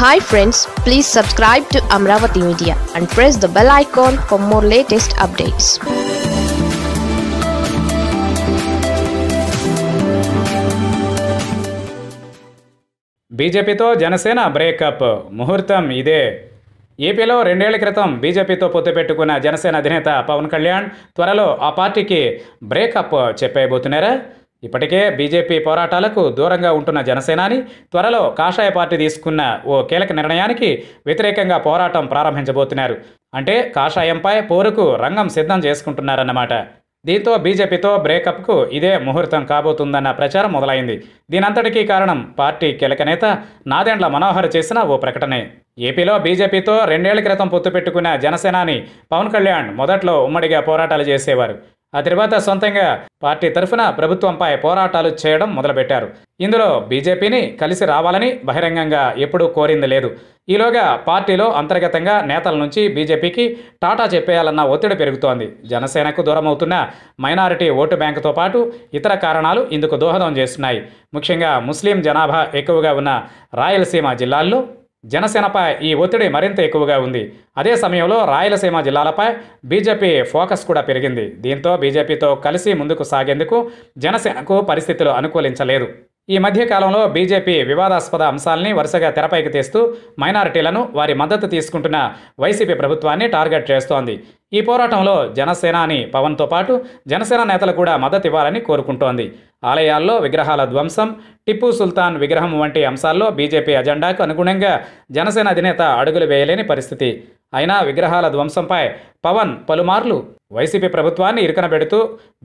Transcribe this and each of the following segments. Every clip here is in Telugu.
Hi friends please subscribe to Amaravati media and press the bell icon for more latest updates బీజేపీతో జనసేన బ్రేకప్ ముహూర్తం ఇదే. ఏపీలో రెండేళ్ళ క్రితం బీజేపీతో పొత్తు పెట్టుకున్న జనసేన అధినేత పవన్ కళ్యాణ్ త్వరలో ఆ పార్టీకి బ్రేకప్ చెప్పేయబోతున్నారా? ఇప్పటికే బీజేపీ పోరాటాలకు దూరంగా ఉంటున్న జనసేనాని త్వరలో కాషాయ పార్టీ తీసుకున్న ఓ కీలక నిర్ణయానికి వ్యతిరేకంగా పోరాటం ప్రారంభించబోతున్నారు. అంటే కాషాయంపై పోరుకు రంగం సిద్ధం చేసుకుంటున్నారన్నమాట. దీంతో బీజేపీతో బ్రేకప్కు ఇదే ముహూర్తం కాబోతుందన్న ప్రచారం మొదలైంది. దీనంతటికీ కారణం పార్టీ కీలక నేత నాదెండ్ల మనోహర్ చేసిన ఓ ప్రకటనే. ఏపీలో బీజేపీతో రెండేళ్ళ క్రితం పొత్తు పెట్టుకున్న జనసేనాని పవన్ కళ్యాణ్ మొదట్లో ఉమ్మడిగా పోరాటాలు చేసేవారు. ఆ తర్వాత సొంతంగా పార్టీ తరఫున ప్రభుత్వంపై పోరాటాలు చేయడం మొదలుపెట్టారు. ఇందులో బీజేపీని కలిసి రావాలని బహిరంగంగా ఎప్పుడూ కోరింది లేదు. ఈలోగా పార్టీలో అంతర్గతంగా నేతల నుంచి బీజేపీకి టాటా చెప్పేయాలన్న ఒత్తిడి పెరుగుతోంది. జనసేనకు దూరమవుతున్న మైనారిటీ ఓటు బ్యాంకుతో పాటు ఇతర కారణాలు ఇందుకు దోహదం చేస్తున్నాయి. ముఖ్యంగా ముస్లిం జనాభా ఎక్కువగా ఉన్న రాయలసీమ జిల్లాల్లో జనసేనపై ఈ ఒత్తిడి మరింత ఎక్కువగా ఉంది. అదే సమయంలో రాయలసీమ జిల్లాలపై బీజేపీ ఫోకస్ కూడా పెరిగింది. దీంతో బీజేపీతో కలిసి ముందుకు సాగేందుకు జనసేనకు పరిస్థితులు అనుకూలించలేదు. ఈ మధ్య కాలంలో బీజేపీ వివాదాస్పద అంశాలని వరుసగా తెరపైకి తీస్తూ మైనారిటీలను వారి మద్దతు తీసుకుంటున్న వైసీపీ ప్రభుత్వాన్ని టార్గెట్ చేస్తోంది. ఈ పోరాటంలో జనసేనాని పవన్తో పాటు జనసేన నేతలు కూడా మద్దతు ఇవ్వాలని కోరుకుంటోంది. ఆలయాల్లో విగ్రహాల ధ్వంసం టిప్పు సుల్తాన్ విగ్రహం వంటి అంశాల్లో బీజేపీ అజెండాకు అనుగుణంగా జనసేన అధినేత అడుగులు వేయలేని పరిస్థితి. అయినా విగ్రహాల ధ్వంసంపై పవన్ పలుమార్లు వైసీపీ ప్రభుత్వాన్ని ఇరుకనబెడుతూ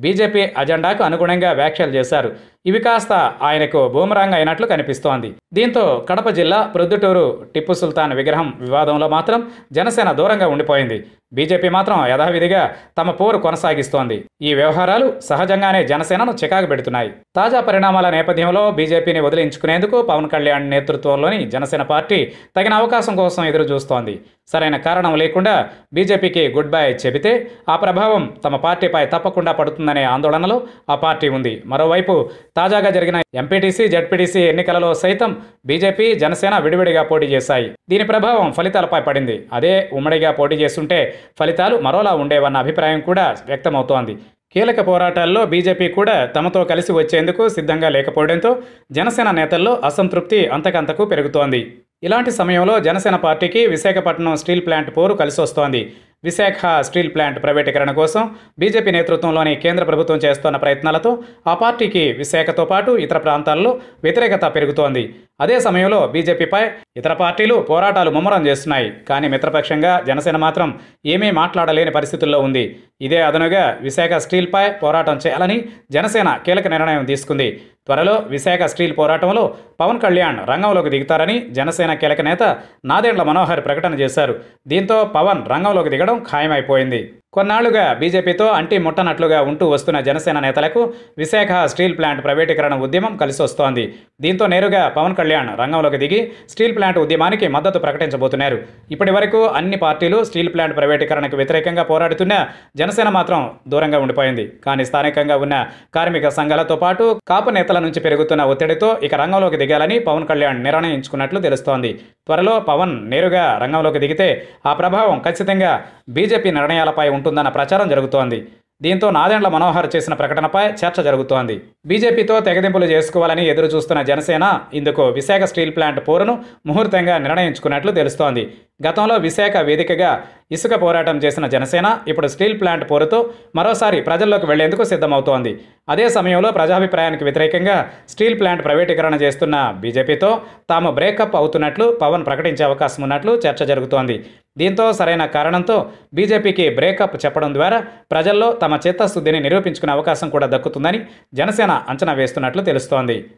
బీజేపీ అజెండాకు అనుగుణంగా వ్యాఖ్యలు చేశారు. ఇవి కాస్త ఆయనకు బూమరాంగ్ అయినట్లు కనిపిస్తోంది. దీంతో కడప జిల్లా ప్రొద్దుటూరు టిప్పు సుల్తాన్ విగ్రహం వివాదంలో మాత్రం జనసేన దూరంగా ఉండిపోయింది. బీజేపీ మాత్రం యథావిధిగా తమ పోరు కొనసాగిస్తోంది. ఈ వ్యవహారాలు సహజంగానే జనసేనను చికాకు పెడుతున్నాయి. తాజా పరిణామాల నేపథ్యంలో బీజేపీని వదిలించుకునేందుకు పవన్ కళ్యాణ్ నేతృత్వంలోని జనసేన పార్టీ తగిన అవకాశం కోసం ఎదురు చూస్తోంది సరైన కారణం లేకుండా బీజేపీకి గుడ్ బై చెబితే ఆ ప్రభావం తమ పార్టీపై తప్పకుండా పడుతుందనే ఆందోళనలో ఆ పార్టీ ఉంది. మరోవైపు తాజాగా జరిగిన ఎంపీటీసీ జడ్పీటీసీ ఎన్నికలలో సైతం బీజేపీ జనసేన విడివిడిగా పోటీ చేశాయి. దీని ప్రభావం ఫలితాలపై పడింది. అదే ఉమ్మడిగా పోటీ చేస్తుంటే ఫలితాలు మరోలా ఉండేవన్న అభిప్రాయం కూడా వ్యక్తమవుతోంది. కీలక పోరాటాల్లో బీజేపీ కూడా తమతో కలిసి వచ్చేందుకు సిద్ధంగా లేకపోవడంతో జనసేన నేతల్లో అసంతృప్తి అంతకంతకు పెరుగుతోంది. ఇలాంటి సమయంలో జనసేన పార్టీకి విశాఖపట్నం స్టీల్ ప్లాంట్ పోరు కలిసి వస్తోంది విశాఖ స్టీల్ ప్లాంట్ ప్రైవేటీకరణ కోసం బీజేపీ నేతృత్వంలోని కేంద్ర ప్రభుత్వం చేస్తున్న ప్రయత్నాలతో ఆ పార్టీకి విశాఖతో పాటు ఇతర ప్రాంతాల్లో వ్యతిరేకత పెరుగుతోంది. అదే సమయంలో బీజేపీపై ఇతర పార్టీలు పోరాటాలు ముమ్మరం చేస్తున్నాయి. కానీ మిత్రపక్షంగా జనసేన మాత్రం ఏమీ మాట్లాడలేని పరిస్థితుల్లో ఉంది. ఇదే అదనుగా విశాఖ స్టీల్పై పోరాటం చేయాలని జనసేన కీలక నిర్ణయం తీసుకుంది. త్వరలో విశాఖ స్టీల్ పోరాటంలో పవన్ కళ్యాణ్ రంగంలోకి దిగుతారని జనసేన కీలక నేత నాదేండ్ల మనోహర్ ప్రకటన చేశారు. దీంతో పవన్ రంగంలోకి దిగడం ఖాయమైపోయింది. కొన్నాళ్ళుగా బీజేపీతో అంటి ముట్టనట్లుగా ఉంటూ వస్తున్న జనసేన నేతలకు విశాఖ స్టీల్ ప్లాంట్ ప్రైవేటీకరణ ఉద్యమం కలిసొస్తోంది. దీంతో నేరుగా పవన్ కళ్యాణ్ రంగంలోకి దిగి స్టీల్ ప్లాంట్ ఉద్యమానికి మద్దతు ప్రకటించబోతున్నారు. ఇప్పటి వరకు అన్ని పార్టీలు స్టీల్ ప్లాంట్ ప్రైవేటీకరణకు వ్యతిరేకంగా పోరాడుతున్న జనసేన మాత్రం దూరంగా ఉండిపోయింది. కానీ స్థానికంగా ఉన్న కార్మిక సంఘాలతో పాటు కాపు నేతల నుంచి పెరుగుతున్న ఒత్తిడితో ఇక రంగంలోకి దిగాలని పవన్ కళ్యాణ్ నిర్ణయించుకున్నట్లు తెలుస్తోంది. త్వరలో పవన్ నేరుగా రంగంలోకి దిగితే ఆ ప్రభావం ఖచ్చితంగా బీజేపీ నిర్ణయాలపై ఉంటుందన్న ప్రచారం జరుగుతోంది. దీంతో నాదెండ్ల మనోహర్ చేసిన ప్రకటనపై చర్చ జరుగుతోంది. బీజేపీతో తెగదింపులు చేసుకోవాలని ఎదురు చూస్తున్న జనసేన ఇందుకు విశాఖ స్టీల్ ప్లాంట్ పోరును ముహూర్తంగా నిర్ణయించుకున్నట్లు తెలుస్తోంది. గతంలో విశాఖ వేదికగా ఇసుక పోరాటం చేసిన జనసేన ఇప్పుడు స్టీల్ ప్లాంట్ పోరుతో మరోసారి ప్రజల్లోకి వెళ్ళేందుకు సిద్ధమవుతోంది. అదే సమయంలో ప్రజాభిప్రాయానికి వ్యతిరేకంగా స్టీల్ ప్లాంట్ ప్రైవేటీకరణ చేస్తున్న బీజేపీతో తాము బ్రేకప్ అవుతున్నట్లు పవన్ ప్రకటించే అవకాశం ఉన్నట్లు చర్చ జరుగుతోంది. దీంతో సరైన కారణంతో బీజేపీకి బ్రేకప్ చెప్పడం ద్వారా ప్రజల్లో తమ చిత్తశుద్ధిని నిరూపించుకునే అవకాశం కూడా దక్కుతుందని జనసేన అంచనా వేస్తున్నట్లు తెలుస్తోంది.